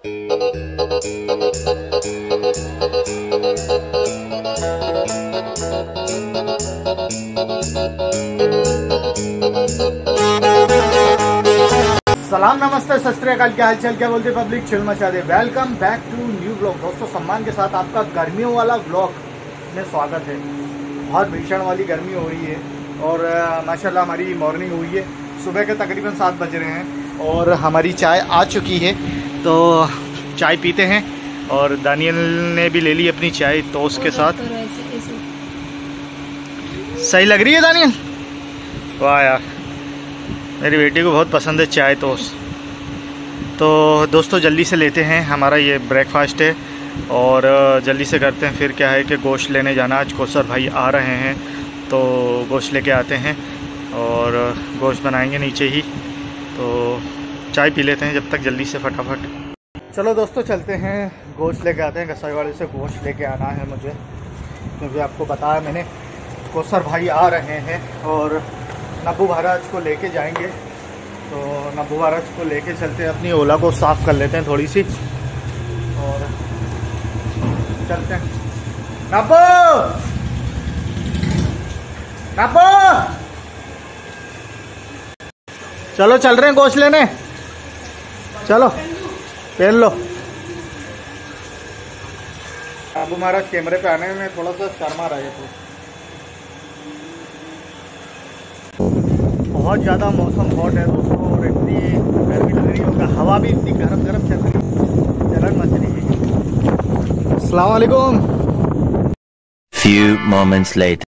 सलाम, नमस्ते, सत श्रीकाल क्या हालचाल, क्या बोलते पब्लिक चिल मचा दे welcome back to new blog दोस्तों, सम्मान के साथ आपका गर्मियों वाला ब्लॉग में स्वागत है। बहुत भीषण वाली गर्मी हो रही है और माशाल्लाह हमारी मॉर्निंग हुई है। सुबह के तकरीबन सात बज रहे हैं और हमारी चाय आ चुकी है। तो चाय पीते हैं और दानियल ने भी ले ली अपनी चाय टोस्ट के साथ। सही लग रही है दानियल? वाह यार, मेरी बेटी को बहुत पसंद है चाय टोस्ट तो दोस्तों, जल्दी से लेते हैं हमारा ये ब्रेकफास्ट है और जल्दी से करते हैं। फिर क्या है कि गोश्त लेने जाना, आज कोसर भाई आ रहे हैं तो गोश्त लेके आते हैं और गोश्त बनाएँगे नीचे ही। तो चाय पी लेते हैं जब तक जल्दी से फटाफट। चलो दोस्तों, चलते हैं। गोश्त लेके आते हैं। कसाईवाड़े से गोश्त लेके आना है मुझे। क्योंकि आपको बताया मैंने, कोसर भाई आ रहे हैं और नब्बू महाराज को लेके जाएँगे। तो नब्बू महाराज को लेके चलते हैं। अपनी ओला को साफ़ कर लेते हैं थोड़ी सी। और चलते हैं। नब्बू! नब्बू! चलो, चल रहे हैं गोश्त लेने। चलो पहन लो। नब्बू महाराज कैमरे पे आने में थोड़ा सा शर्मा रहे थे बहुत ज़्यादा मौसम हॉट है दोस्तों और इतनी गर्मी लग रही होगा हवा भी इतनी गर्म गर्म चल रही है। जलन मच रही है। अस्सलाम वालेकुम। Few moments later.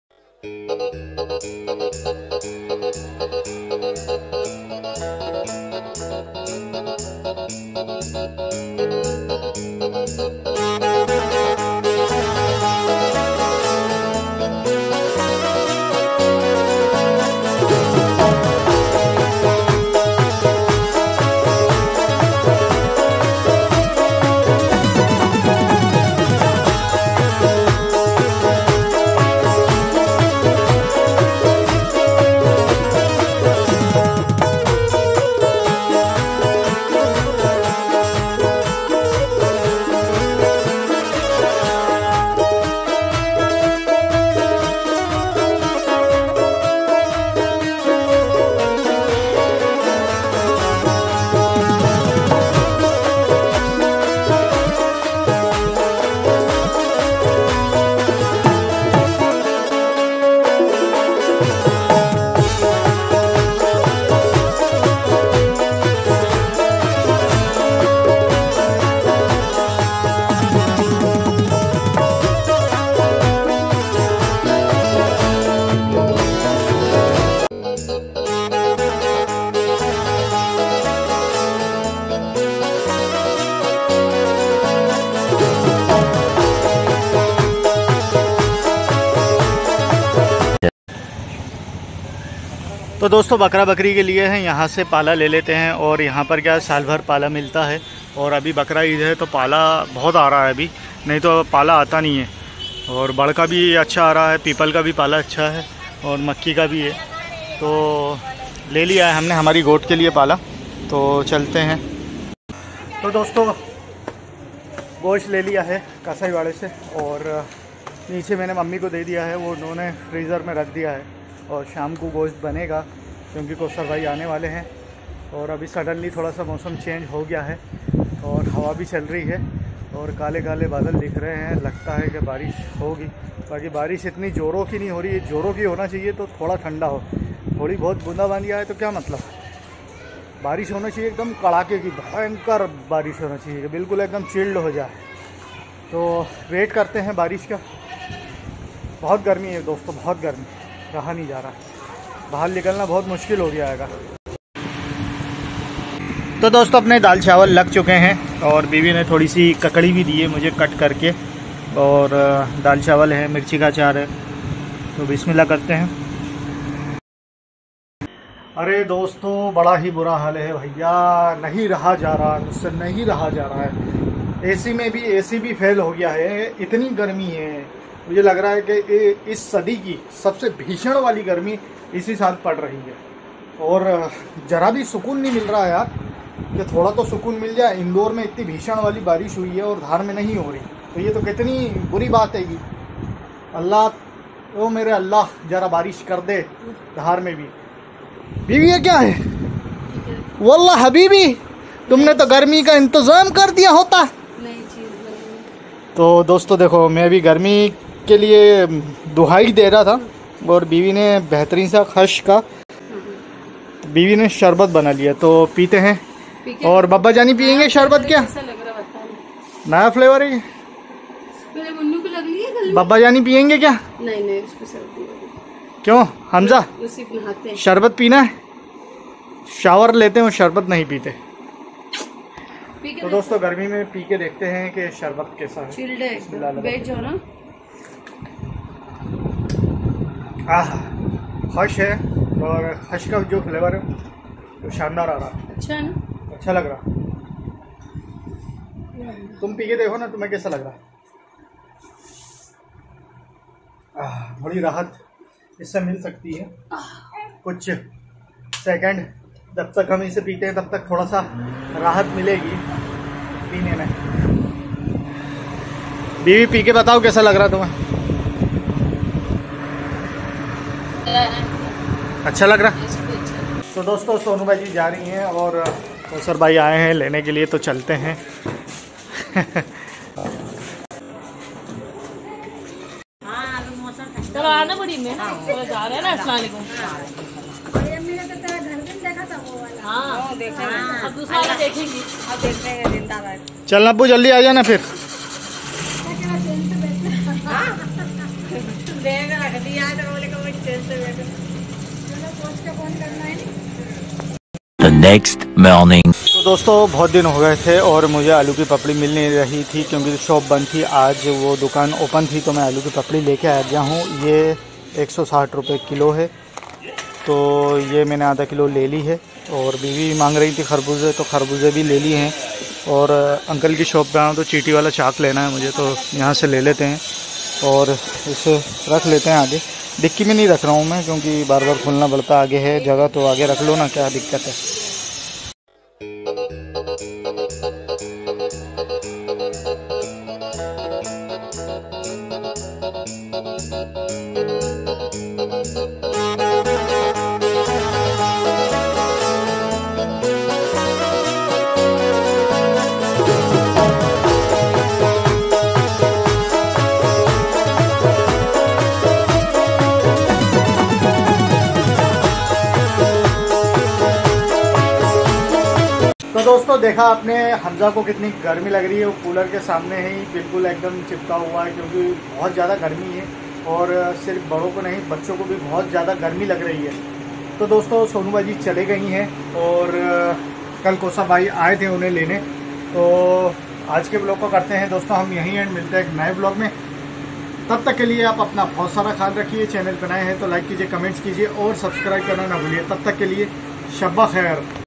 तो दोस्तों, बकरा बकरी के लिए हैं, यहाँ से पाला ले लेते हैं और यहाँ पर क्या साल भर पाला मिलता है। और अभी बकरा ईद है तो पाला बहुत आ रहा है अभी। नहीं तो पाला आता नहीं है। और बड़ का भी अच्छा आ रहा है, पीपल का भी पाला अच्छा है और मक्की का भी है। तो ले लिया है हमने हमारी गोट के लिए पाला। तो चलते हैं। तो दोस्तों, गोश्त ले लिया है कसाई वाड़े से और नीचे मैंने मम्मी को दे दिया है, वो उन्होंने फ्रीज़र में रख दिया है। और शाम को गोश्त बनेगा, क्योंकि कोसर भाई आने वाले हैं। और अभी सडनली थोड़ा सा मौसम चेंज हो गया है और हवा भी चल रही है और काले काले बादल दिख रहे हैं। लगता है कि बारिश होगी। बाकी बारिश इतनी ज़ोरों की नहीं हो रही, ज़ोरों की होना चाहिए तो थोड़ा ठंडा हो। थोड़ी बहुत बूंदाबांदी आए तो क्या मतलब? बारिश होना चाहिए एकदम कड़ाके की, भयंकर बारिश होना चाहिए बिल्कुल एकदम चिल्ड हो जाए। तो वेट करते हैं बारिश का। बहुत गर्मी है दोस्तों, बहुत गर्मी। रहा नहीं जा रहा। बाहर निकलना बहुत मुश्किल हो गया है तो दोस्तों, अपने दाल चावल लग चुके हैं और बीवी ने थोड़ी सी ककड़ी भी दी है मुझे कट करके। और दाल चावल है, मिर्ची का अचार है। तो बिस्मिल्लाह करते हैं। अरे दोस्तों, बड़ा ही बुरा हाल है भैया। नहीं रहा जा रहा, मुझसे नहीं रहा जा रहा है। एसी में भी, एसी भी फेल हो गया है। इतनी गर्मी है। मुझे लग रहा है कि इस सदी की सबसे भीषण वाली गर्मी इसी साल पड़ रही है। और जरा भी सुकून नहीं मिल रहा है यार कि थोड़ा तो सुकून मिल जाए। इंदौर में इतनी भीषण वाली बारिश हुई है और धार में नहीं हो रही। तो ये तो कितनी बुरी बात है ये। अल्लाह ओ मेरे अल्लाह ज़रा बारिश कर दे धार में भी। बीवी ये क्या है? वल्ला हबीबी तुमने तो गर्मी का इंतज़ाम कर दिया होता। तो दोस्तों देखो मैं भी गर्मी के लिए दुहाई दे रहा था और बीवी ने बेहतरीन सा खश का। बीवी ने शरबत बना लिया तो पीते हैं। और बब्बा जानी पियेंगे शरबत क्या? नया फ्लेवर है है बब्बा जानी पियेंगे क्या? नहीं नहीं उसको सर्दी हो रही। क्यों? हमजा? है। हैं। शरबत पीना है? शावर लेते हैं शरबत नहीं पीते। तो दोस्तों गर्मी में पी के देखते हैं कि शरबत कैसा है। आह खश है और खश का जो फ्लेवर है वो शानदार आ रहा। है अच्छा है ना? अच्छा लग रहा। तुम पी के देखो ना तुम्हें कैसा लग रहा? आह, थोड़ी राहत इससे मिल सकती है। कुछ सेकंड जब तक हम इसे पीते हैं तब तक थोड़ा सा राहत मिलेगी पीने में। बीवी पी के बताओ कैसा लग रहा तुम्हें? अच्छा लग रहा? तो दोस्तों सोनू भाई जी जा रही हैं और कौसर भाई आए हैं लेने के लिए तो चलते हैं। चलो आना बड़ी में। चलो जा रहे हैं ना अस्सलाम वालेकुम हाँ देखा। अब दूसरा देखेंगे। अब देखेंगे जिंदाबाद। चल अब्बू जल्दी आ जाना फिर देगा रख दिया तो बोले को चेंज से बैठो The next morning. तो दोस्तों, बहुत दिन हो गए थे और मुझे आलू की पपड़ी मिल नहीं रही थी क्योंकि शॉप बंद थी, आज वो दुकान ओपन थी तो मैं आलू की पपड़ी लेके आ गया हूँ। ये एक सौ साठ रुपये किलो है। तो ये मैंने आधा किलो ले ली है और बीवी मांग रही थी खरबूजे तो खरबूजे भी ले लिए हैं। और अंकल की शॉप पे आऊँ तो चीटी वाला चाक लेना है मुझे तो यहाँ से ले लेते हैं और इसे रख लेते हैं आगे। डिक्की में नहीं रख रहा हूँ मैं, क्योंकि बार बार खोलना पड़ता आगे है जगह तो आगे रख लो ना, क्या दिक्कत है? तो दोस्तों, देखा आपने हमजा को कितनी गर्मी लग रही है। वो कूलर के सामने ही बिल्कुल एकदम चिपका हुआ है, क्योंकि बहुत ज़्यादा गर्मी है और सिर्फ़ बड़ों को नहीं, बच्चों को भी बहुत ज़्यादा गर्मी लग रही है। तो दोस्तों, सोनू जी चले गई हैं और कल कोसा भाई आए थे उन्हें लेने। तो आज के ब्लॉग को करते हैं दोस्तों, हम यहीं एंड मिलते हैं एक नए ब्लॉग में। तब तक के लिए आप अपना बहुत सारा ख्याल रखिए, चैनल बनाए हैं तो लाइक कीजिए, कमेंट्स कीजिए और सब्सक्राइब करना ना भूलिए। तब तक के लिए शब्बा खैर।